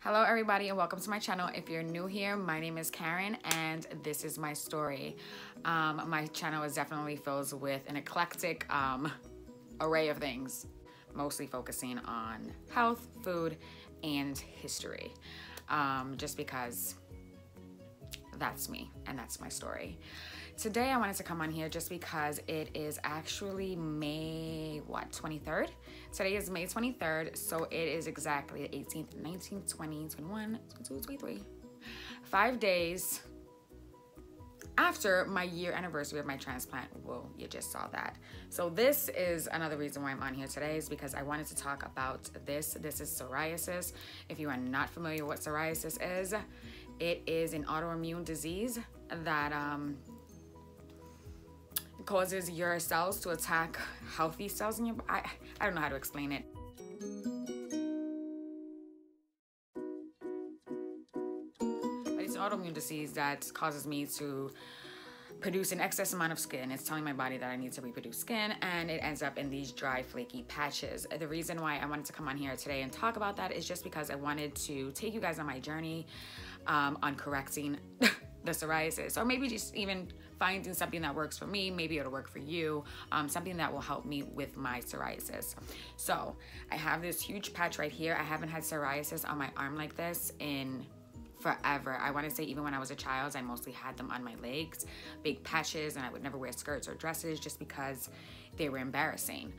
Hello everybody and welcome to my channel. If you're new here, my name is Karen and this is my story. Um, my channel is definitely filled with an eclectic um, array of things, mostly focusing on health, food, and history. Um, just because that's me and that's my story. Today I wanted to come on here just because it is actually May, what, 23rd? Today is May 23rd, so it is exactly the 18th, 19th, 20, 21, 22, 23. Five days after my year anniversary of my transplant. Well, you just saw that. So this is another reason why I'm on here today is because I wanted to talk about this. This is psoriasis. If you are not familiar what psoriasis is, it is an autoimmune disease that um, causes your cells to attack healthy cells in your body. I, I don't know how to explain it. But it's an autoimmune disease that causes me to produce an excess amount of skin. It's telling my body that I need to reproduce skin and it ends up in these dry, flaky patches. The reason why I wanted to come on here today and talk about that is just because I wanted to take you guys on my journey um, on correcting the psoriasis or maybe just even finding something that works for me maybe it'll work for you um, something that will help me with my psoriasis. So i have this huge patch right here. I haven't had psoriasis on my arm like this in forever. I want to say even when i was a child i mostly had them on my legs big patches and i would never wear skirts or dresses just because they were embarrassing.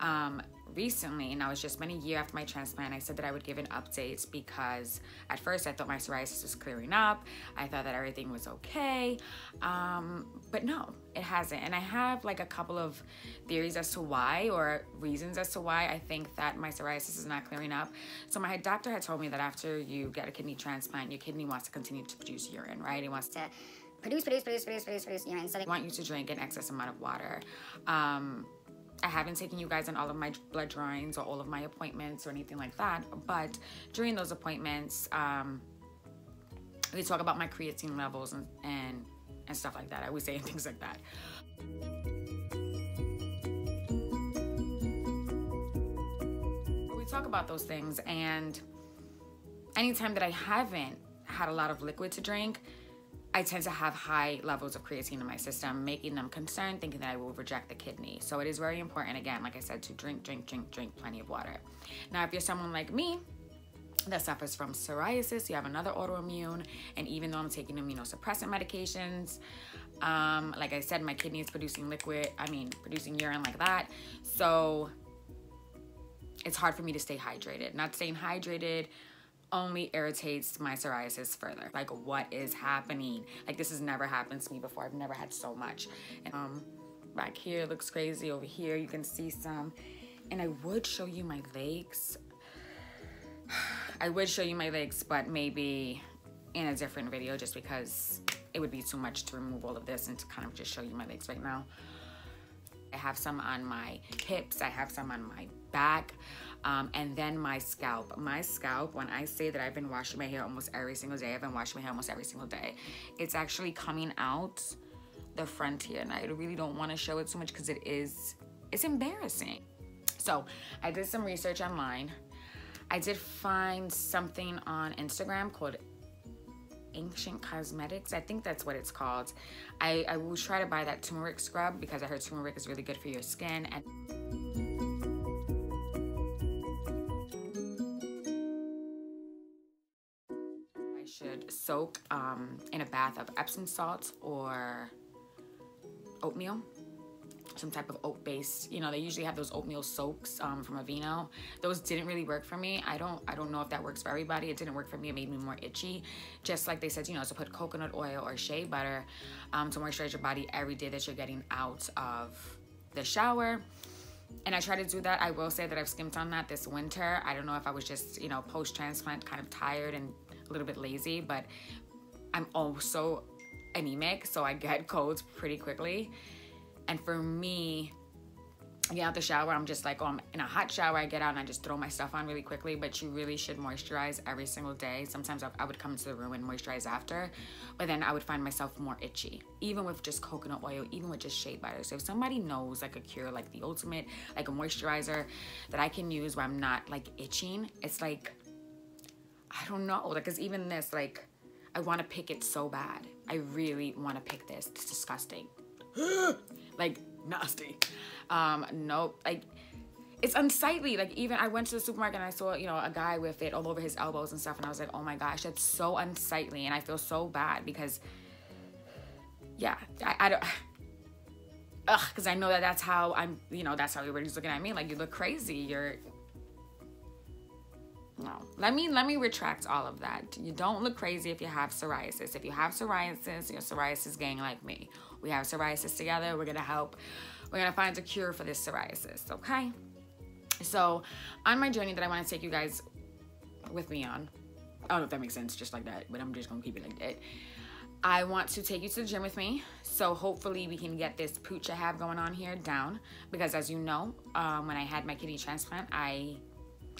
Um, recently, and I was just been a year after my transplant, I said that I would give an update because at first I thought my psoriasis was clearing up. I thought that everything was okay. Um, but no, it hasn't. And I have like a couple of theories as to why or reasons as to why I think that my psoriasis is not clearing up. So my doctor had told me that after you get a kidney transplant, your kidney wants to continue to produce urine, right? It wants to produce, produce, produce, produce, produce, produce urine. So they want you to drink an excess amount of water. Um, I haven't taken you guys in all of my blood drawings or all of my appointments or anything like that. But during those appointments, um, we talk about my creatine levels and, and, and stuff like that. I would say things like that. We talk about those things and anytime that I haven't had a lot of liquid to drink, I tend to have high levels of creatine in my system, making them concerned, thinking that I will reject the kidney. So it is very important, again, like I said, to drink, drink, drink, drink plenty of water. Now, if you're someone like me, that suffers from psoriasis, you have another autoimmune, and even though I'm taking immunosuppressant medications, um, like I said, my kidney is producing liquid, I mean, producing urine like that. So it's hard for me to stay hydrated. Not staying hydrated only irritates my psoriasis further. Like what is happening? Like this has never happened to me before. I've never had so much. And, um, back here looks crazy. Over here you can see some. And I would show you my legs. I would show you my legs, but maybe in a different video just because it would be too much to remove all of this and to kind of just show you my legs right now. I have some on my hips. I have some on my back um, and then my scalp. My scalp, when I say that I've been washing my hair almost every single day, I've been washing my hair almost every single day, it's actually coming out the front here. And I really don't want to show it so much because it is, it's embarrassing. So I did some research online. I did find something on Instagram called Ancient Cosmetics. I think that's what it's called. I, I will try to buy that turmeric scrub because I heard turmeric is really good for your skin. and. Soak um, in a bath of Epsom salts or oatmeal some type of oat based you know they usually have those oatmeal soaks um, from Aveeno. Those didn't really work for me. I don't I don't know if that works for everybody. It didn't work for me. It made me more itchy. Just like they said you know to put coconut oil or shea butter um, to moisturize your body every day that you're getting out of the shower. And I try to do that. I will say that I've skimped on that this winter. I don't know if I was just, you know, post-transplant kind of tired and a little bit lazy, but I'm also anemic, so I get colds pretty quickly. And for me, get out the shower, I'm just like, oh, I'm in a hot shower. I get out and I just throw my stuff on really quickly, but you really should moisturize every single day. Sometimes I would come into the room and moisturize after, but then I would find myself more itchy, even with just coconut oil, even with just shea butter. So if somebody knows like a cure, like the ultimate, like a moisturizer that I can use where I'm not like itching, it's like, I don't know. Like, cause even this, like, I want to pick it so bad. I really want to pick this. It's disgusting. like nasty. Um, nope. Like it's unsightly. Like even I went to the supermarket and I saw, you know, a guy with it all over his elbows and stuff, and I was like, oh my gosh, that's so unsightly, and I feel so bad because, yeah, I, I don't. Ugh, because I know that that's how I'm, you know, that's how everybody's looking at me. Like you look crazy. You're no. Let me let me retract all of that. You don't look crazy if you have psoriasis. If you have psoriasis you're psoriasis gang like me. We have psoriasis together. We're gonna help. We're gonna find a cure for this psoriasis okay? So on my journey that i want to take you guys with me on i don't know if that makes sense just like that but i'm just gonna keep it like that. I want to take you to the gym with me. So hopefully we can get this pooch I have going on here down. Because as you know, um, when I had my kidney transplant, I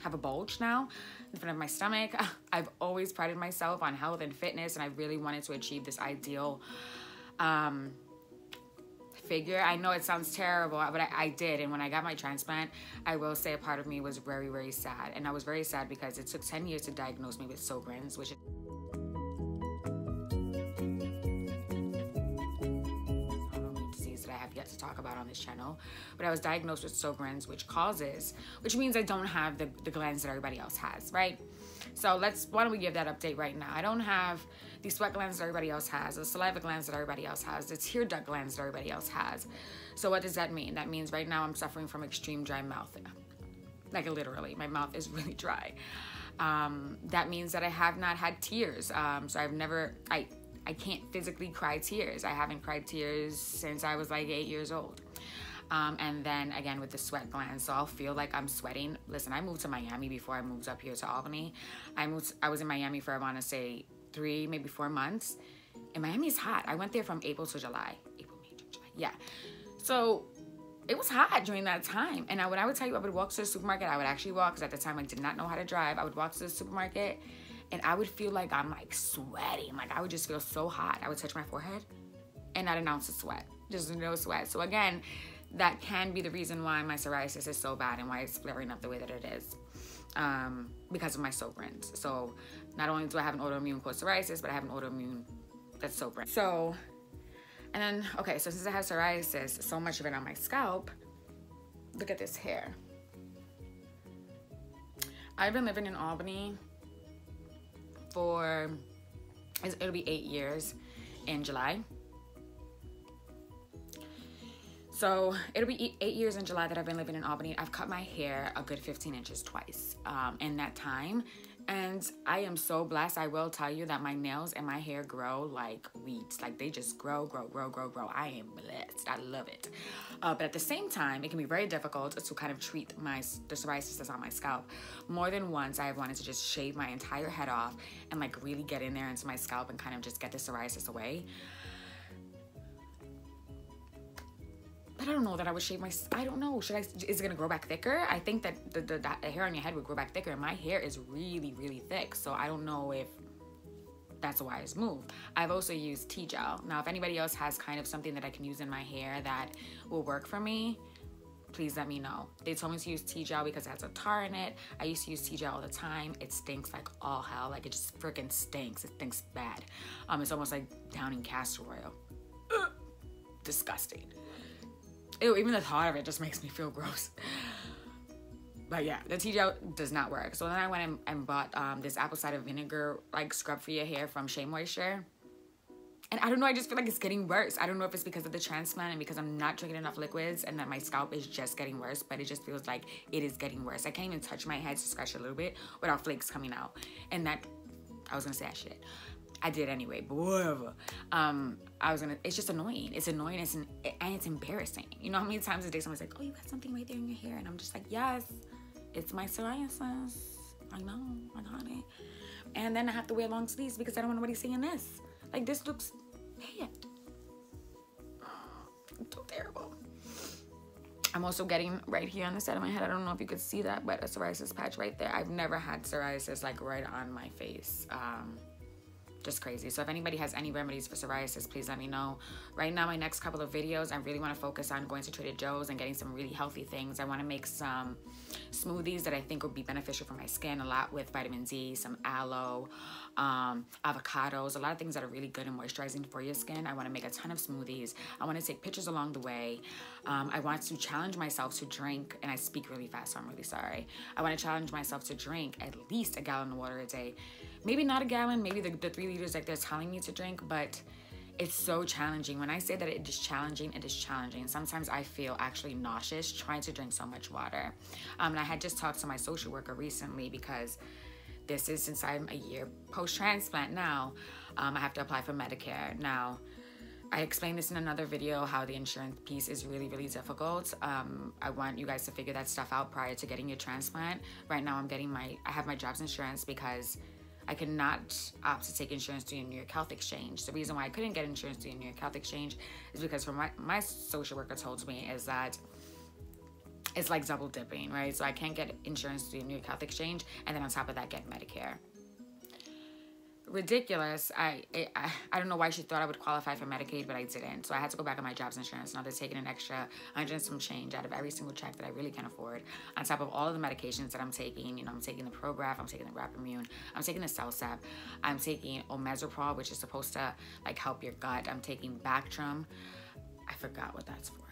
have a bulge now in front of my stomach. I've always prided myself on health and fitness, and I really wanted to achieve this ideal um, figure. I know it sounds terrible, but I, I, did. And when I got my transplant, I will say a part of me was very, very sad. And I was very sad because it took 10 years to diagnose me with Sjogren's, which yet to talk about on this channel, but I was diagnosed with Sjogren's, which causes, which means I don't have the, the glands that everybody else has, right? So let's, why don't we give that update right now? I don't have the sweat glands that everybody else has, the saliva glands that everybody else has, the tear duct glands that everybody else has. So what does that mean? That means right now I'm suffering from extreme dry mouth. Like literally, my mouth is really dry. Um, that means that I have not had tears. Um, so I've never, I, I can't physically cry tears. I haven't cried tears since I was like eight years old. Um, and then again with the sweat glands, so I'll feel like I'm sweating. Listen, I moved to Miami before I moved up here to Albany. I moved. I was in Miami for I want to say three, maybe four months. And Miami's hot. I went there from April to July. April, May, June, July. Yeah. So it was hot during that time. And I, I would tell you, I would walk to the supermarket. I would actually walk because at the time I did not know how to drive. I would walk to the supermarket and I would feel like I'm like sweating. Like I would just feel so hot. I would touch my forehead and not an ounce of sweat, just no sweat. So again, that can be the reason why my psoriasis is so bad and why it's flaring up the way that it is um, because of my Sjogren's. So not only do I have an autoimmune psoriasis, but I have an autoimmune that's Sjogren's. So, and then, okay, so since I have psoriasis, so much of it on my scalp, look at this hair. I've been living in Albany for it'll be eight years in July. So it'll be eight years in July that I've been living in Albany. I've cut my hair a good 15 inches twice um, in that time. And I am so blessed. I will tell you that my nails and my hair grow like weeds. Like they just grow, grow, grow, grow, grow. I am blessed. I love it. Uh, but at the same time, it can be very difficult to kind of treat my the psoriasis that's on my scalp. More than once, I have wanted to just shave my entire head off and like really get in there into my scalp and kind of just get the psoriasis away. But I don't know that I would shave my. I don't know. Should I? Is it gonna grow back thicker? I think that the, the, the hair on your head would grow back thicker. My hair is really really thick, so I don't know if that's a wise move. I've also used T/Gel. Now, if anybody else has kind of something that I can use in my hair that will work for me, please let me know. They told me to use T/Gel because it has a tar in it. I used to use T/Gel all the time. It stinks like all hell. Like it just freaking stinks. It stinks bad. Um, it's almost like downing castor oil. Disgusting. Ew, even the thought of it just makes me feel gross. But yeah, the T/Gel does not work. So then I went and, and bought um, this apple cider vinegar like scrub for your hair from Shea Moisture. And I don't know, I just feel like it's getting worse. I don't know if it's because of the transplant and because I'm not drinking enough liquids and that my scalp is just getting worse, but it just feels like it is getting worse. I can't even touch my head to scratch a little bit without flakes coming out. And that, I was gonna say that shit. I did anyway, but whatever. Um, I was gonna. It's just annoying. It's annoying. It's an, and it's embarrassing. You know how many times a day someone's like, "Oh, you got something right there in your hair," and I'm just like, "Yes, it's my psoriasis. I know, I got it." And then I have to wear long sleeves because I don't want nobody seeing this. Like this looks bad. So terrible. I'm also getting right here on the side of my head. I don't know if you could see that, but a psoriasis patch right there. I've never had psoriasis like right on my face. Um, just crazy. So if anybody has any remedies for psoriasis, please let me know. Right now, my next couple of videos, I really want to focus on going to Trader Joe's and getting some really healthy things. I want to make some smoothies that I think would be beneficial for my skin a lot with vitamin D, some aloe, um, avocados, a lot of things that are really good and moisturizing for your skin. I want to make a ton of smoothies. I want to take pictures along the way. Um, I want to challenge myself to drink, and I speak really fast, so I'm really sorry. I want to challenge myself to drink at least a gallon of water a day maybe not a gallon, maybe the, the three liters like they're telling me to drink, but it's so challenging. When I say that it is challenging, it is challenging. Sometimes I feel actually nauseous trying to drink so much water. Um, and I had just talked to my social worker recently because this is since I'm a year post-transplant now, um, I have to apply for Medicare. Now, I explained this in another video how the insurance piece is really, really difficult. Um, I want you guys to figure that stuff out prior to getting your transplant. Right now, I'm getting my, I have my job's insurance because I could not opt to take insurance through New York Health Exchange. The reason why I couldn't get insurance through New York Health Exchange is because from my, my social worker told me is that it's like double dipping, right? So I can't get insurance through New York Health Exchange and then on top of that get Medicare ridiculous. I, I I don't know why she thought I would qualify for Medicaid, but I didn't. So I had to go back on my job's insurance. Now they're taking an extra hundred and some change out of every single check that I really can afford. On top of all of the medications that I'm taking, you know, I'm taking the Prograf, I'm taking the Rapamune, I'm taking the CellCept, I'm taking Omezapro, which is supposed to like help your gut. I'm taking Bactrim. I forgot what that's for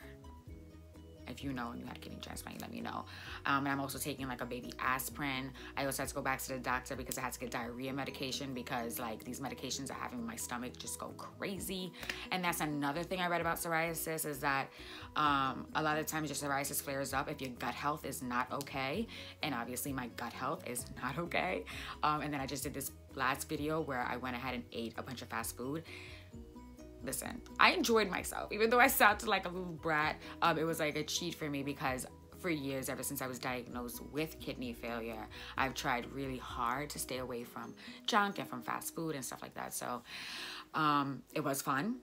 if you know and you had kidney transplant, let me know. Um, and I'm also taking like a baby aspirin. I also had to go back to the doctor because I had to get diarrhea medication because like these medications are having my stomach just go crazy. And that's another thing I read about psoriasis is that um, a lot of times your psoriasis flares up if your gut health is not okay. And obviously my gut health is not okay. Um, and then I just did this last video where I went ahead and ate a bunch of fast food listen, I enjoyed myself. Even though I sounded like a little brat, um, it was like a cheat for me because for years, ever since I was diagnosed with kidney failure, I've tried really hard to stay away from junk and from fast food and stuff like that. So um, it was fun.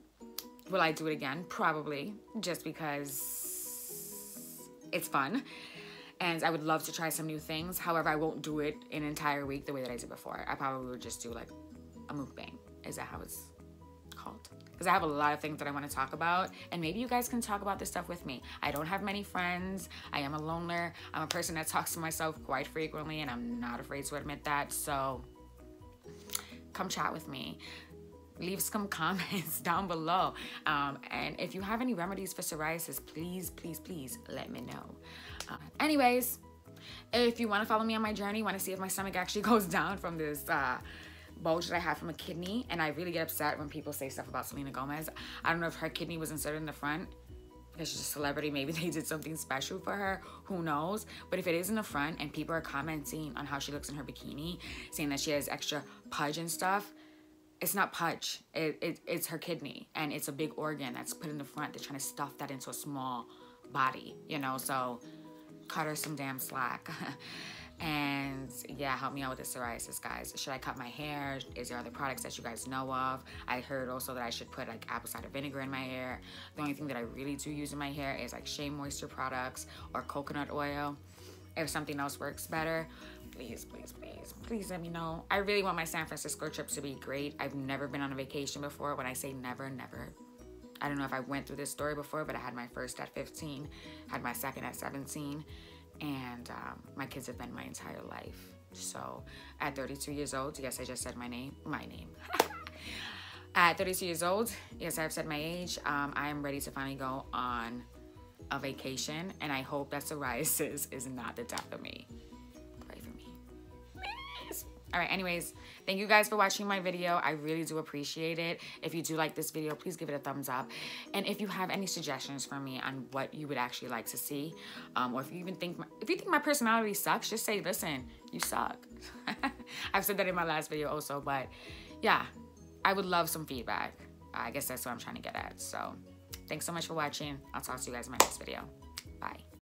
Will I do it again? Probably, just because it's fun. And I would love to try some new things. However, I won't do it an entire week the way that I did before. I probably would just do like a mukbang. Is that how it's? Because I have a lot of things that I want to talk about. And maybe you guys can talk about this stuff with me. I don't have many friends. I am a loner. I'm a person that talks to myself quite frequently, and I'm not afraid to admit that. So come chat with me. Leave some comments down below. Um, and if you have any remedies for psoriasis, please, please, please let me know. Uh, anyways, if you want to follow me on my journey, want to see if my stomach actually goes down from this uh, bulge that I have from a kidney. And I really get upset when people say stuff about Selena Gomez. I don't know if her kidney was inserted in the front because she's a celebrity. Maybe they did something special for her. Who knows? But if it is in the front and people are commenting on how she looks in her bikini, saying that she has extra pudge and stuff, it's not pudge. It, it, it's her kidney. And it's a big organ that's put in the front. They're trying to stuff that into a small body, you know? So cut her some damn slack. and yeah help me out with the psoriasis guys. Should i cut my hair? Is there other products that you guys know of? I heard also that i should put like apple cider vinegar in my hair. The only thing that i really do use in my hair is like shea moisture products or coconut oil. If something else works better please please please please let me know. I really want my san francisco trip to be great. I've never been on a vacation before. When i say never never i don't know if i went through this story before but i had my first at 15 had my second at 17 and um, my kids have been my entire life. So at 32 years old, yes, I just said my name, my name. at 32 years old, yes, I've said my age. Um, I am ready to finally go on a vacation, and I hope that psoriasis is not the death of me. All right, anyways, thank you guys for watching my video. I really do appreciate it. If you do like this video, please give it a thumbs up. And if you have any suggestions for me on what you would actually like to see, um, or if you even think, my, if you think my personality sucks, just say, listen, you suck. I've said that in my last video also, but yeah, I would love some feedback. I guess that's what I'm trying to get at. So thanks so much for watching. I'll talk to you guys in my next video.